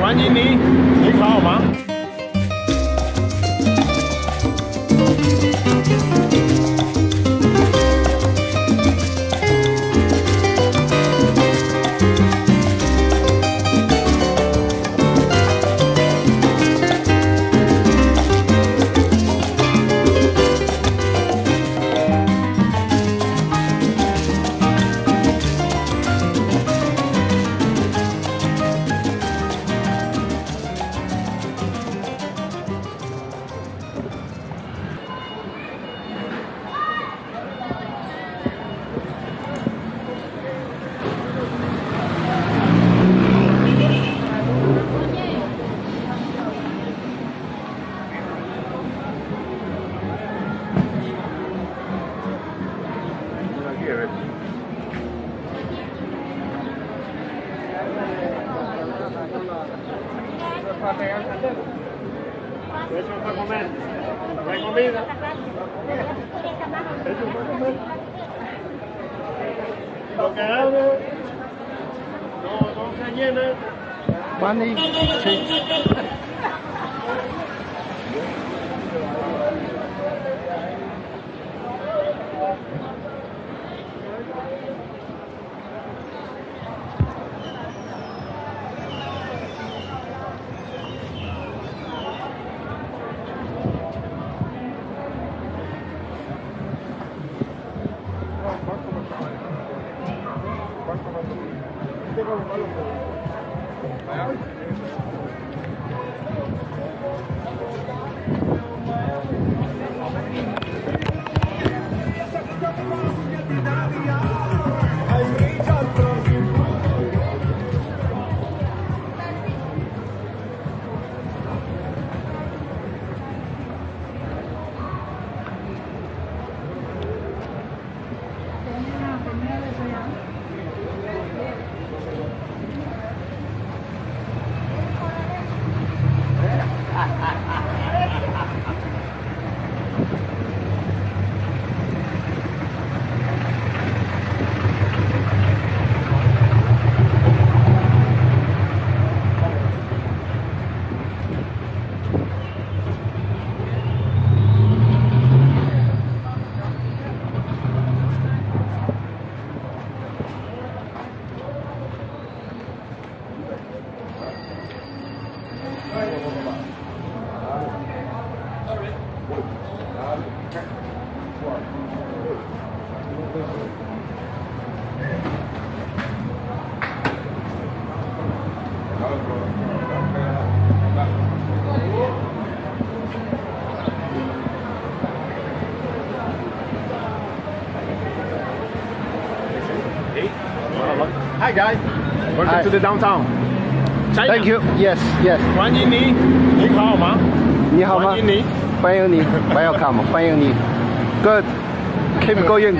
欢迎您，你好吗？？Lo que hago, no, no se llena. Juani, sí. Hi guys, welcome Hi. to the downtown. China. Thank you. Yes, yes. 欢迎你，你考好吗？你好吗欢迎你。欢迎你，Welcome，欢迎你。Good. Keep going.